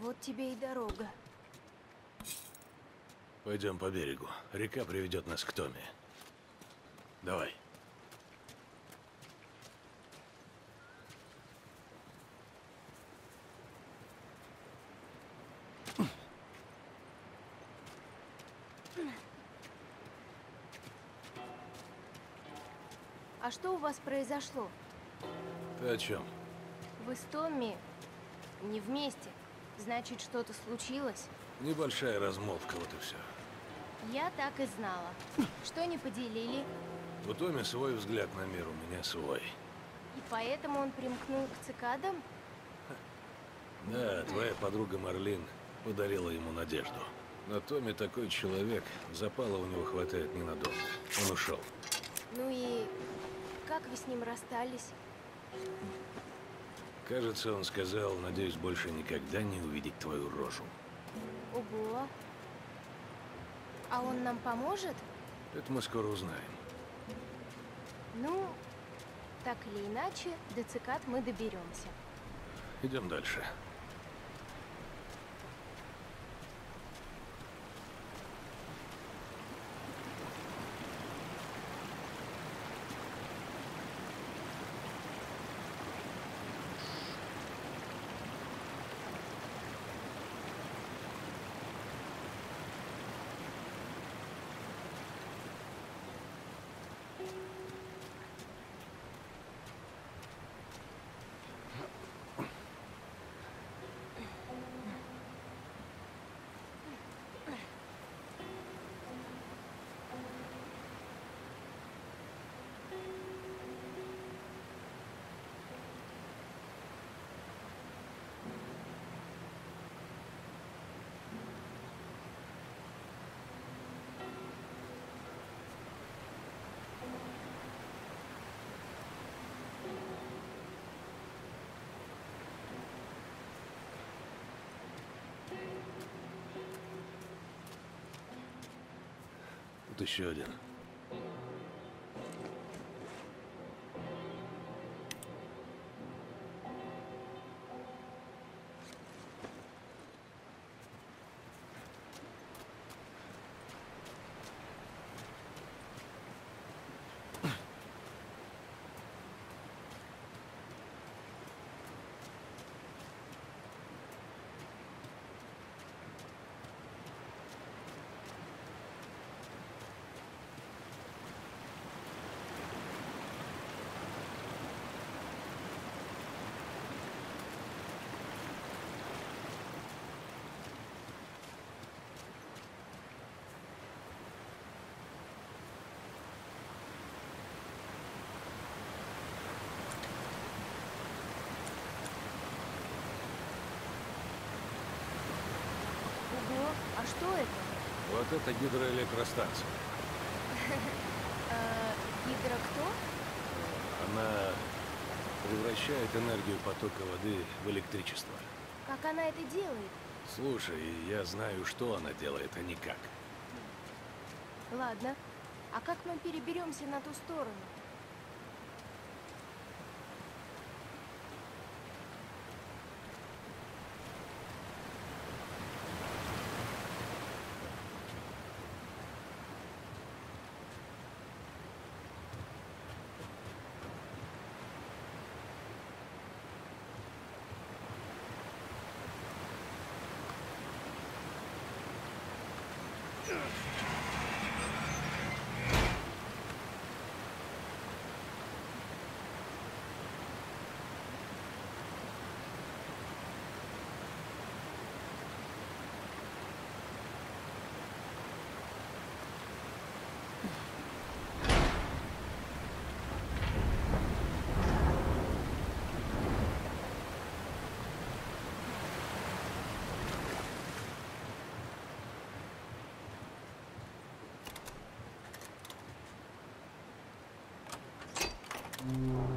Вот тебе и дорога. Пойдем по берегу. Река приведет нас к Томе. Давай. А что у вас произошло? Ты о чем? Вы с Томми не вместе. Значит, что-то случилось? Небольшая размолвка, вот и все. Я так и знала. Что не поделили? У Томи свой взгляд на мир, у меня свой. И поэтому он примкнул к цикадам? Да, твоя подруга Марлин подарила ему надежду. Но Томми такой человек, запала у него хватает ненадолго. Он ушел. Ну и как вы с ним расстались? Кажется, он сказал, надеюсь, больше никогда не увидеть твою рожу. Ого. А он нам поможет? Это мы скоро узнаем. Ну, так или иначе, до цикад мы доберемся. Идем дальше. Тут еще один. Ого, а что это? Вот это гидроэлектростанция. Э, гидро кто? Она превращает энергию потока воды в электричество. Как она это делает? Слушай, я знаю, что она делает, а не как. Ладно. А как мы переберемся на ту сторону? Вот так.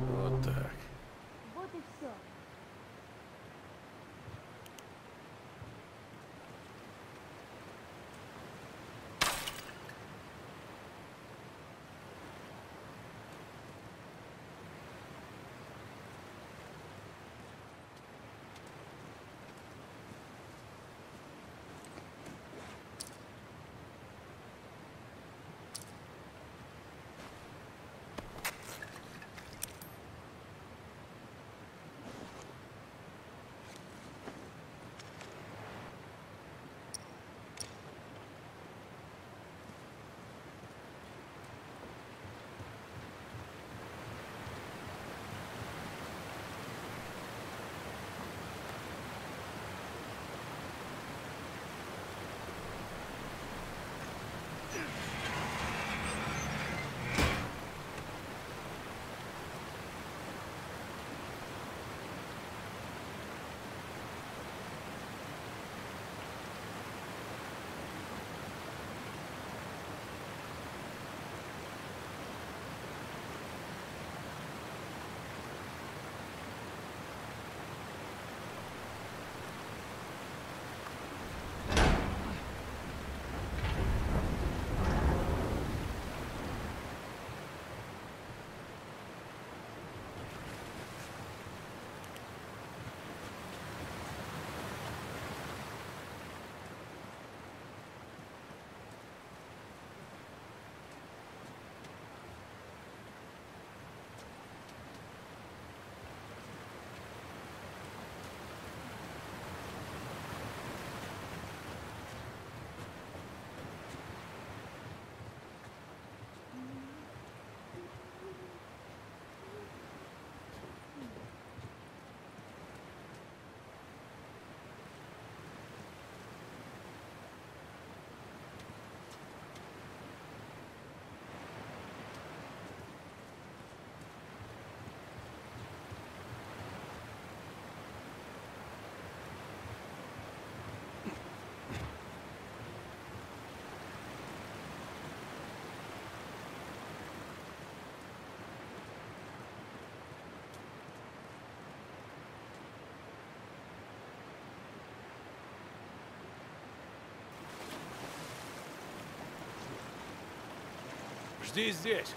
Жди здесь.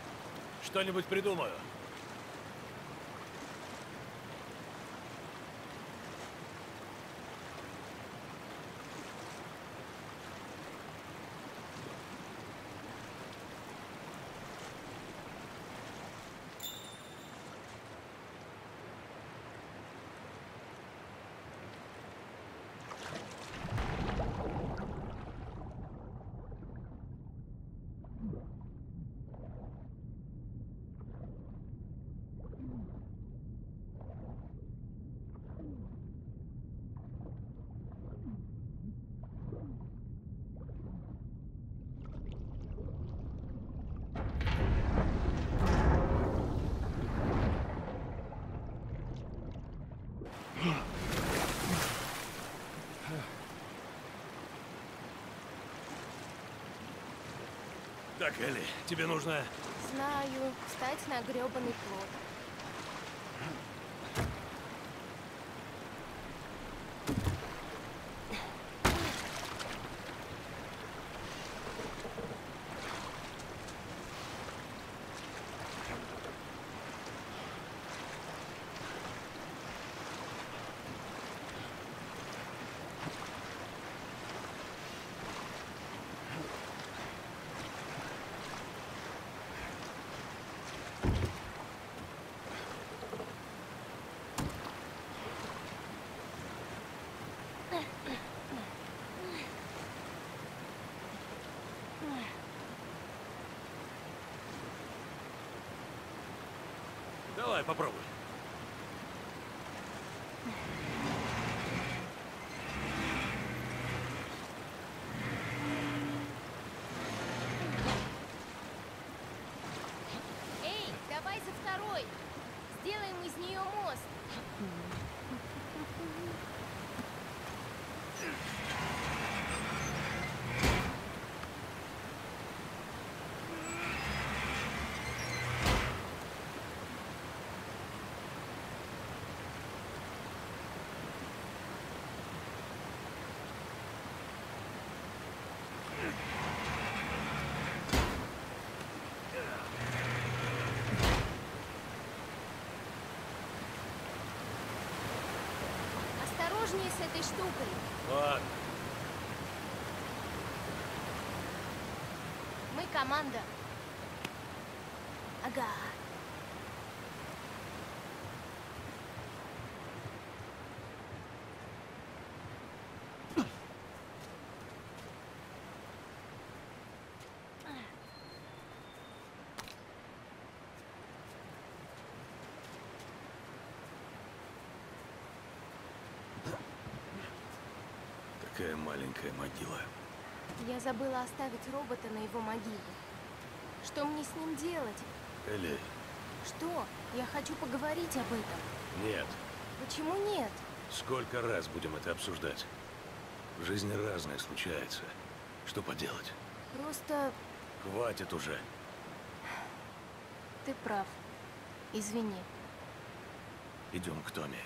Что-нибудь придумаю. Так, Элли, тебе нужно... Знаю, встать на грёбаный плод. Давай, попробуй. Эй, давай за второй! Сделаем из нее мост. Осторожнее с этой штукой. Ладно. Мы команда. Ага. Такая маленькая могила. Я забыла оставить робота на его могиле. Что мне с ним делать? Элли, Что? Я хочу поговорить об этом. нет. Почему нет? Сколько раз будем это обсуждать? В жизни разное случается. Что поделать? Просто Хватит уже. ты прав. Извини. Идем к Томе.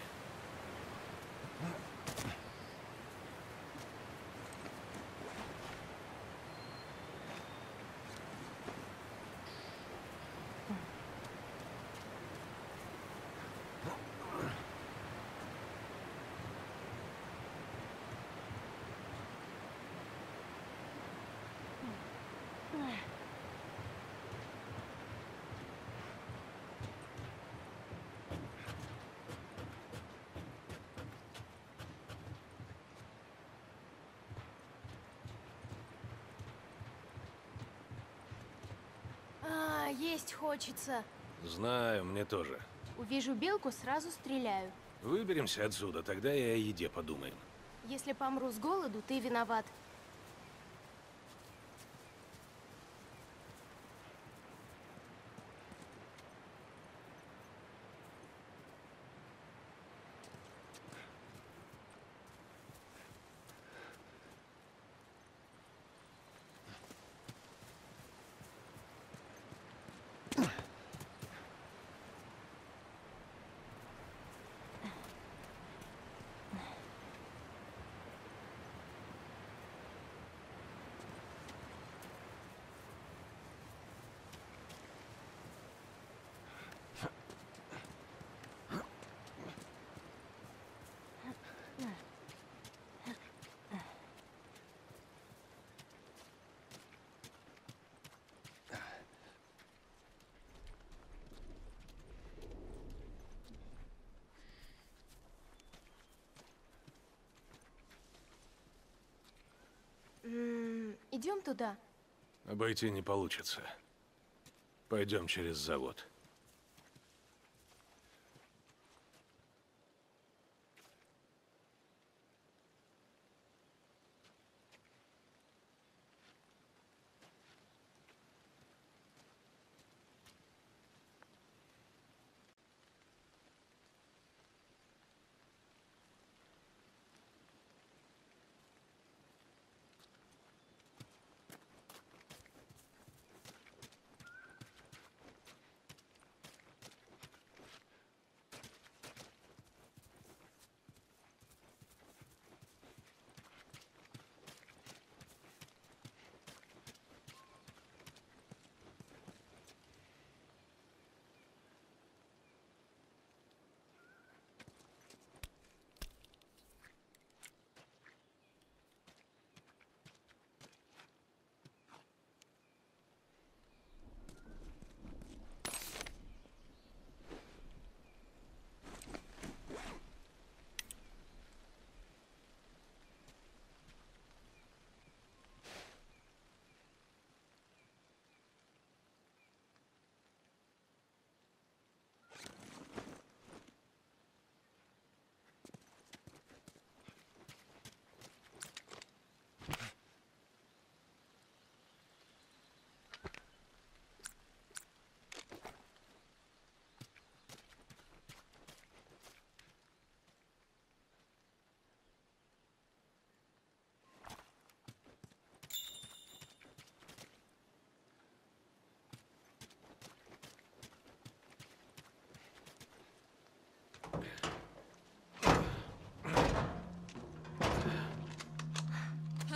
А, есть хочется. Знаю, мне тоже. Увижу белку, сразу стреляю. Выберемся отсюда, тогда и о еде подумаем. Если помру с голоду, ты виноват. Пойдем туда. Обойти не получится. Пойдем через завод.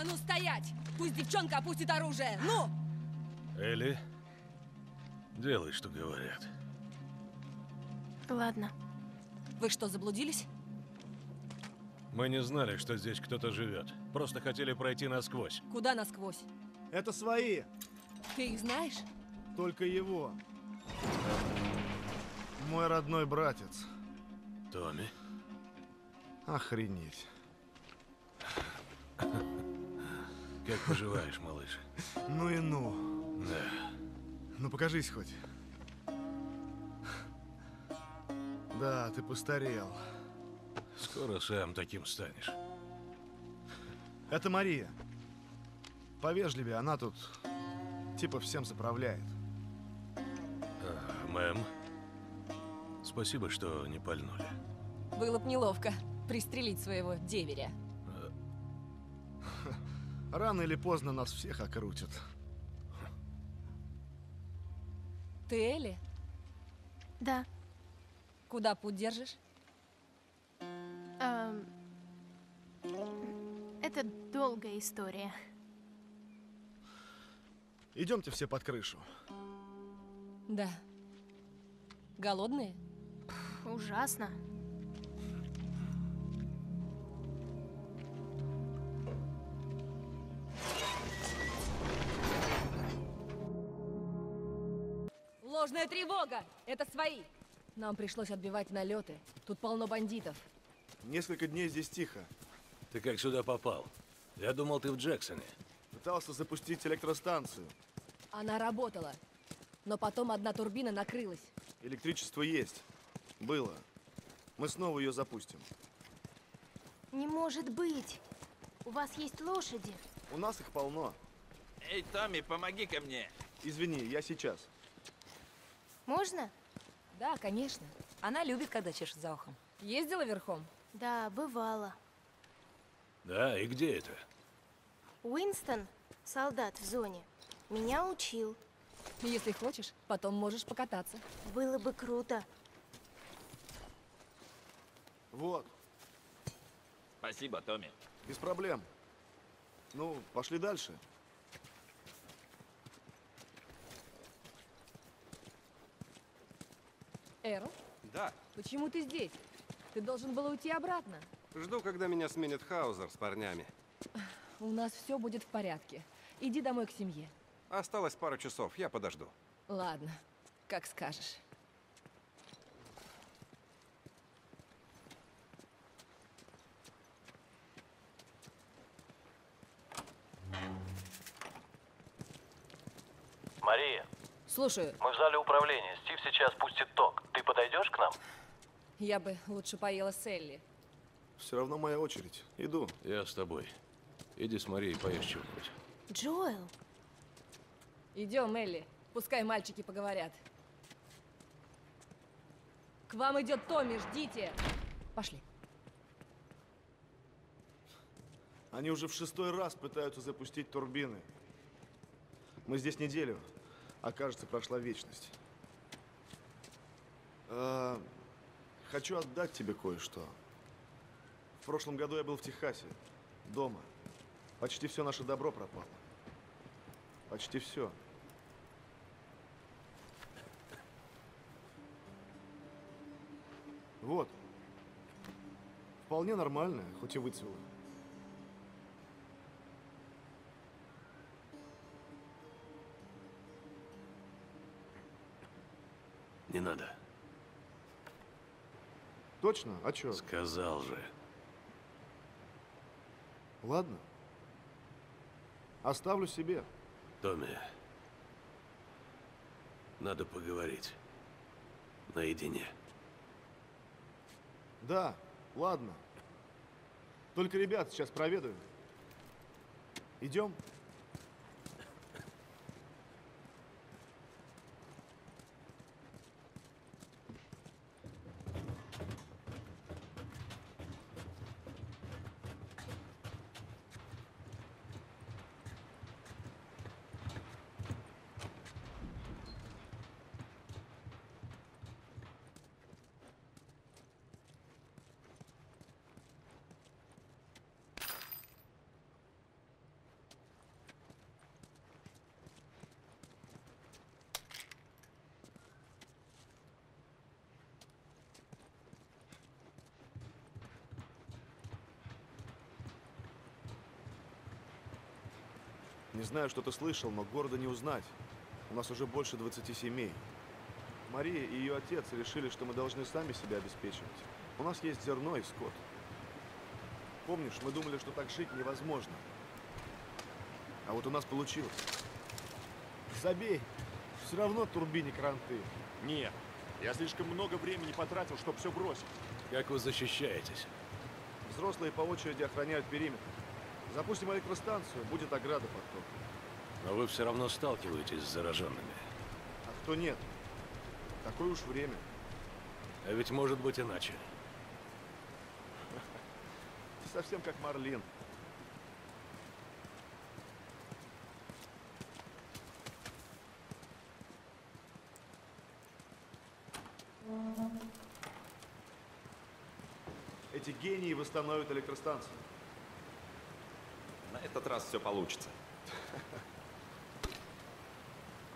Ну стоять! Пусть девчонка опустит оружие! Ну! Элли, делай, что говорят. Ладно. Вы что, заблудились? Мы не знали, что здесь кто-то живет. Просто хотели пройти насквозь. Куда насквозь? Это свои, Ты их знаешь? только его. Мой родной братец. Томми, Охренеть. Как поживаешь, малыш? Ну и ну. Да. Ну покажись хоть. Да, ты постарел. Скоро сам таким станешь. Это Мария. Повежливее, она тут типа всем заправляет. А, мэм, спасибо, что не пальнули. Было б неловко пристрелить своего деверя. Рано или поздно нас всех окрутят. Ты Элли? Да. Куда путь держишь? Эм, Это долгая история. Идемте все под крышу. Да. Голодные? Ужасно. Тревога! Это свои! Нам пришлось отбивать налеты. Тут полно бандитов. Несколько дней здесь тихо. Ты как сюда попал? Я думал, ты в Джексоне. Пытался запустить электростанцию. Она работала. Но потом одна турбина накрылась. Электричество есть. Было. Мы снова ее запустим. Не может быть. У вас есть лошади. У нас их полно. Эй, Томми, помоги-ка мне. Извини, я сейчас. Можно? Да, конечно. Она любит, когда чешет за ухом. Ездила верхом? Да, бывало. Да, и где это? Уинстон, солдат в зоне, меня учил. Если хочешь, потом можешь покататься. Было бы круто. Вот, Спасибо, Томми. без проблем. Ну, пошли дальше. Эрл, Да, почему ты здесь? Ты должен был уйти обратно. жду, когда меня сменит Хаузер с парнями. У нас все будет в порядке. Иди домой к семье. Осталось пару часов, я подожду. Ладно, как скажешь. Мария, Слушаю, мы в зале управления. Стив сейчас пустит ток. Ты подойдешь к нам? я бы лучше поела с Элли. Все равно моя очередь. Иду. Я с тобой. Иди с Марией, поешь чего-нибудь. Джоэл, Идем, Элли. Пускай мальчики поговорят. К вам идет Томми, ждите. Пошли. Они уже в шестой раз пытаются запустить турбины. Мы здесь неделю, а кажется, прошла вечность. А, хочу отдать тебе кое-что. В прошлом году я был в Техасе, дома. Почти все наше добро пропало. Почти все. Вот. Вполне нормально, хоть и выцвело. Не надо. Точно? А чё? Сказал же. Ладно. Оставлю себе. Томми, надо поговорить. Наедине. Да, ладно. Только ребят сейчас проведаю. Идем? Не знаю, что ты слышал, но города не узнать. У нас уже больше 20 семей. Мария и ее отец решили, что мы должны сами себя обеспечивать. У нас есть зерно и скот. Помнишь, мы думали, что так жить невозможно. А вот у нас получилось. Забей. Все равно турбине кранты. Нет, я слишком много времени потратил, чтобы все бросить. Как вы защищаетесь? Взрослые по очереди охраняют периметр. Запустим электростанцию, будет ограда потом. Но вы все равно сталкиваетесь с зараженными. А кто нет? Такое уж время. А ведь может быть иначе. Ты совсем как Марлин. Эти гении восстановят электростанцию. На этот раз все получится.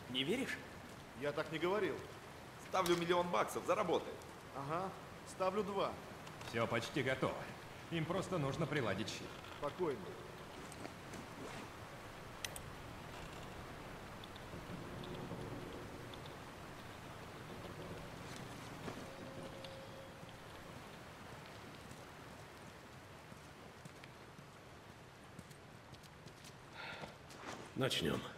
Не веришь? Я так не говорил. Ставлю миллион баксов, заработает. Ага, ставлю два. Все почти готово. Им просто нужно приладить щит. Спокойно. Начнем.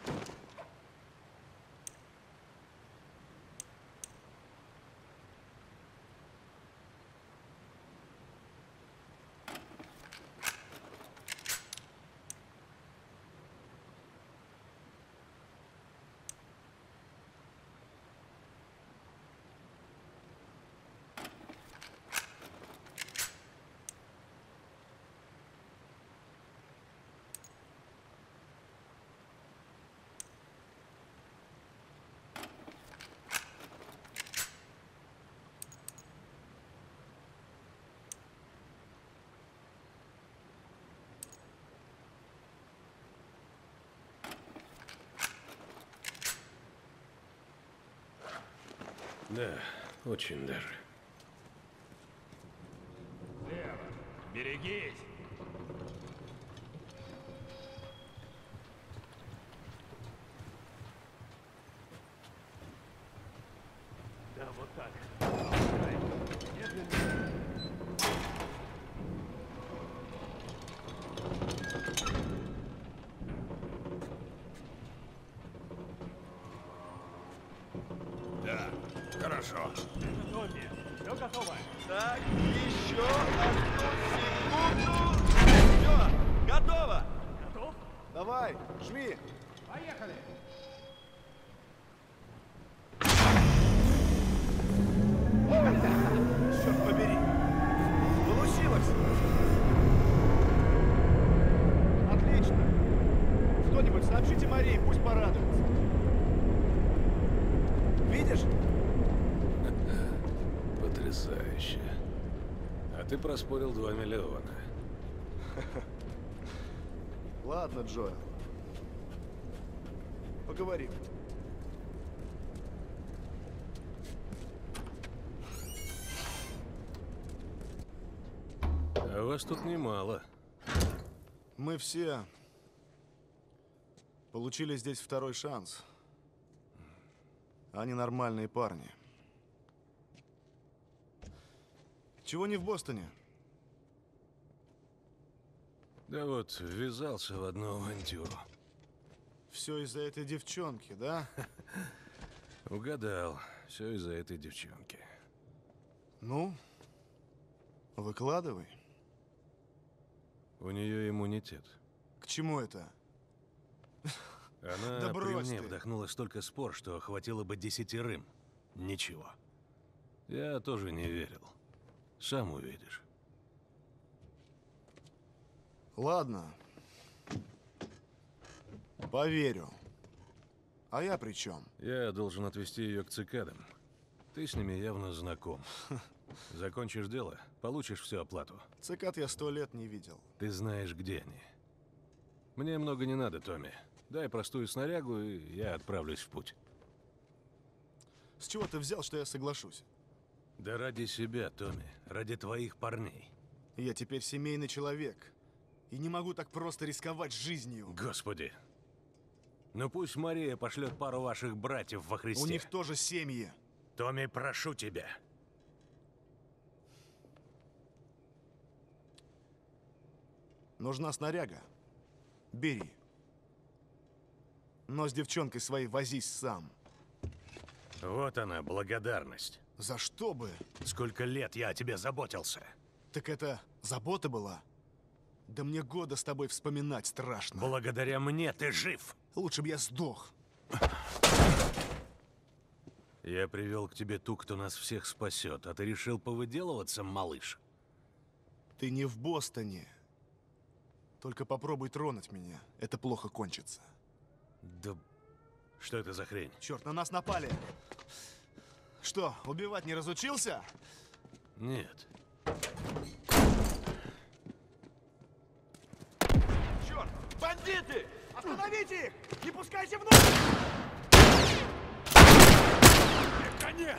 Да, очень даже. Лево, берегись! Потрясающе. А ты проспорил 2 миллиона. Ладно, Джоэл. Поговорим. А вас тут немало. Мы все получили здесь второй шанс. Они нормальные парни. Чего не в Бостоне? Да вот, ввязался в одну авантюру. Все из-за этой девчонки, да? Угадал. Все из-за этой девчонки. Ну, выкладывай. У нее иммунитет. К чему это? Она Да при мне ты. вдохнула столько спор, что хватило бы десятерым. Ничего. Я тоже не верил. Сам увидишь. Ладно. Поверю. А я при чем? Я должен отвезти ее к цикадам. Ты с ними явно знаком. Закончишь дело, получишь всю оплату. Цикад я сто лет не видел. Ты знаешь, где они. Мне много не надо, Томми. Дай простую снарягу, и я отправлюсь в путь. С чего ты взял, что я соглашусь? Да ради себя, Томми. Ради твоих парней. Я теперь семейный человек. И не могу так просто рисковать жизнью. Господи. Ну пусть Мария пошлет пару ваших братьев во Христе. У них тоже семьи. Томми, прошу тебя. Нужна снаряга. Бери. Но с девчонкой своей возись сам. Вот она, благодарность. За что бы? Сколько лет я о тебе заботился. Так это забота была? Да мне года с тобой вспоминать страшно. Благодаря мне ты жив. Лучше бы я сдох. Я привел к тебе ту, кто нас всех спасет, а ты решил повыделываться, малыш? Ты не в Бостоне. Только попробуй тронуть меня. Это плохо кончится. Да что это за хрень? Черт, на нас напали. Что, убивать не разучился? Нет. Черт! Бандиты! Остановите их! Не пускайте внутрь! Конец!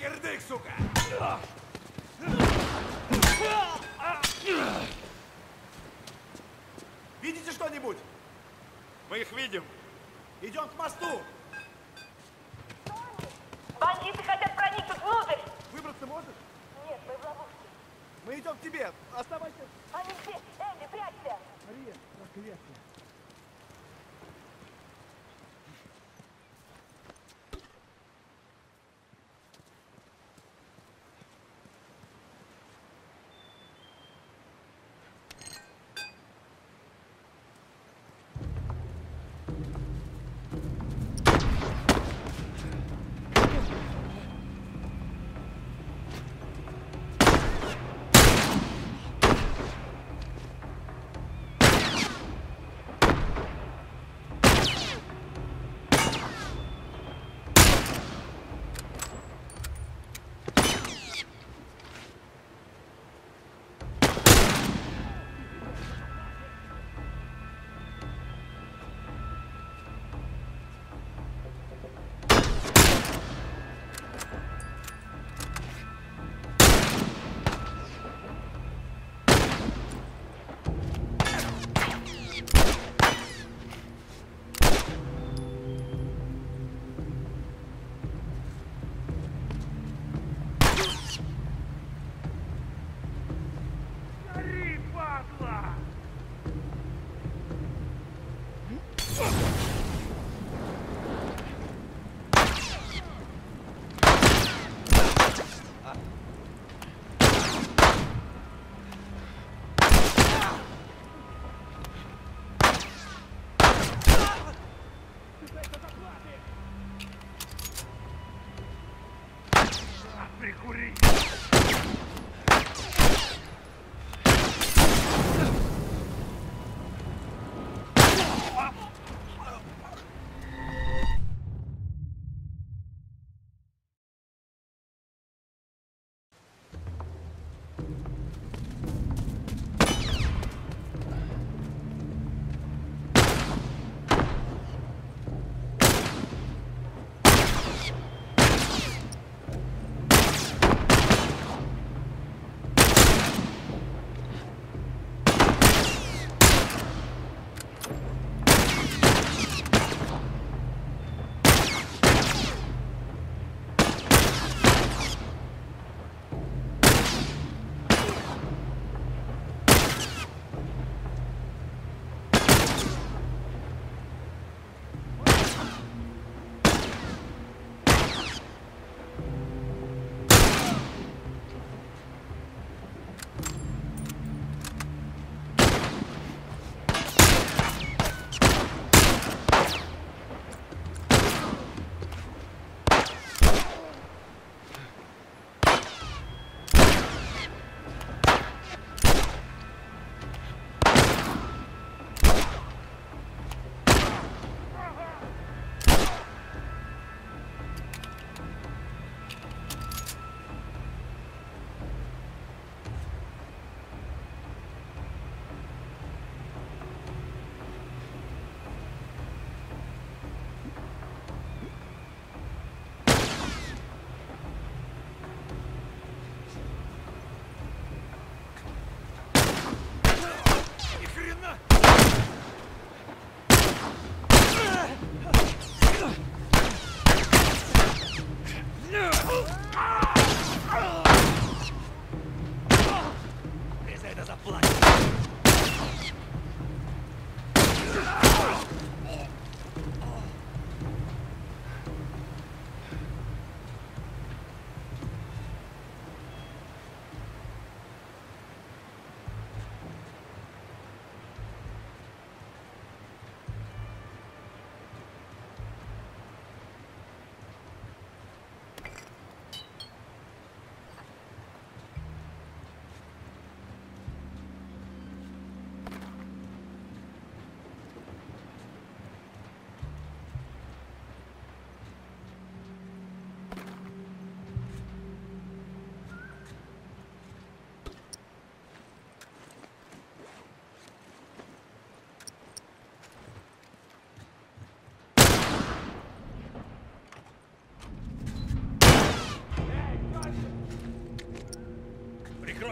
Кирдык, сука! Видите что-нибудь? Мы их видим. Идем к мосту. Бандиты хотят проникнуть внутрь! Выбраться можешь? Нет, мы в ловушке. Мы идем к тебе. Оставайся. Они здесь! Энди, прячься! Мария, проклятие.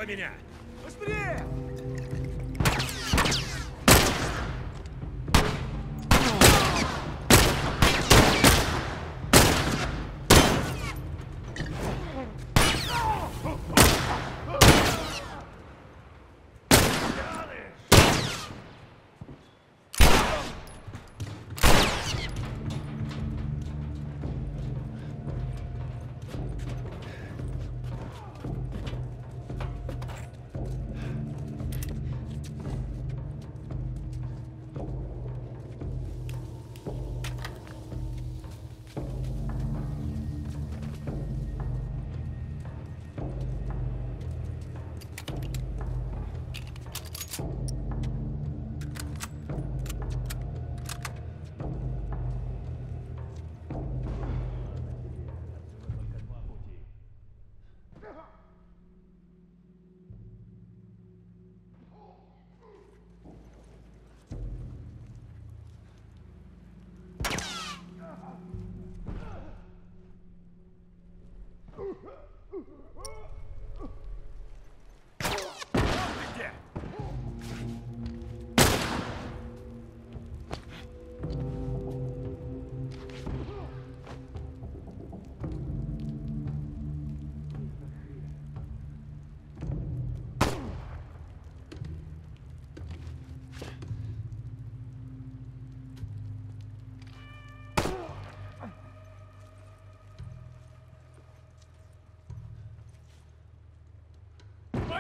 Меня!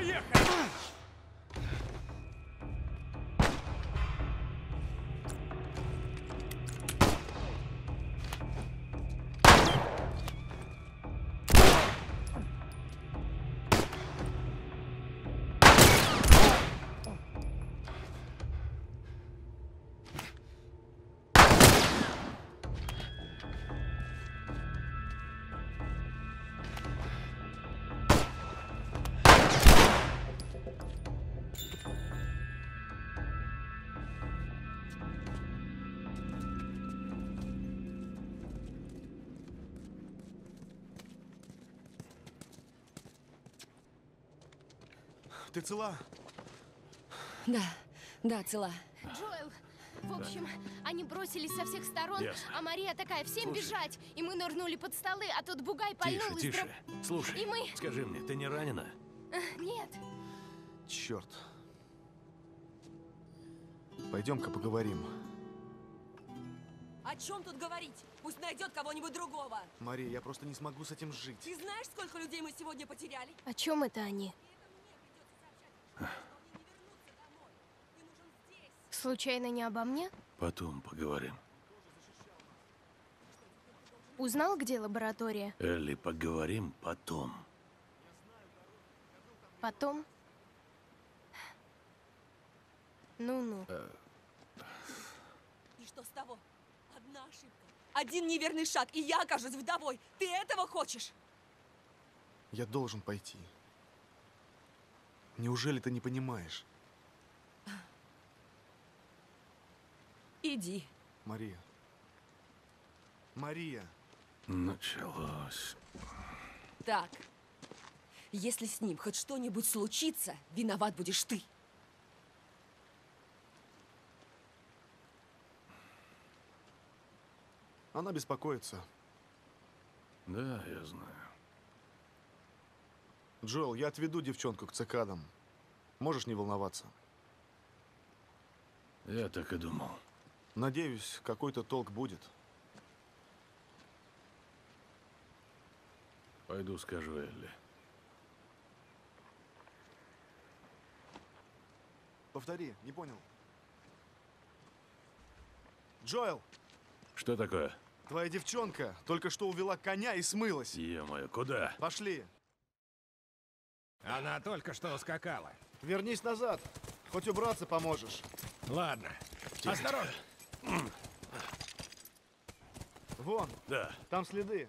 Поехали! Ты цела? Да, да, цела. Джоэл, в общем, они бросились со всех сторон, Ясно. а Мария такая, всем Слушай. бежать. И мы нырнули под столы, а тут бугай пальнул Тише, из тише. Слушай, И мы- скажи мне, ты не ранена? Нет, Черт. Пойдем-ка поговорим. О чем тут говорить? Пусть найдет кого-нибудь другого. Мария, я просто не смогу с этим жить. Ты знаешь, сколько людей мы сегодня потеряли? о чем это они? Случайно не обо мне? Потом поговорим. Узнал, где лаборатория? Элли, поговорим потом. Потом? Ну-ну. И что с того? Одна ошибка. Один неверный шаг, и я окажусь вдовой. Ты этого хочешь? Я должен пойти. Неужели ты не понимаешь? Иди. Мария. Мария. Началось. Так. Если с ним хоть что-нибудь случится, виноват будешь ты. Она беспокоится. Да, я знаю. Джоэл, я отведу девчонку к цикадам. Можешь не волноваться. Я так и думал. Надеюсь, какой-то толк будет. Пойду скажу Элли. Повтори, не понял. Джоэл, Что такое? твоя девчонка только что увела коня и смылась. Е-мое, куда? Пошли. Она только что ускакала. Вернись назад. Хоть убраться поможешь. Ладно. Осторожно. Вон, Да, там следы.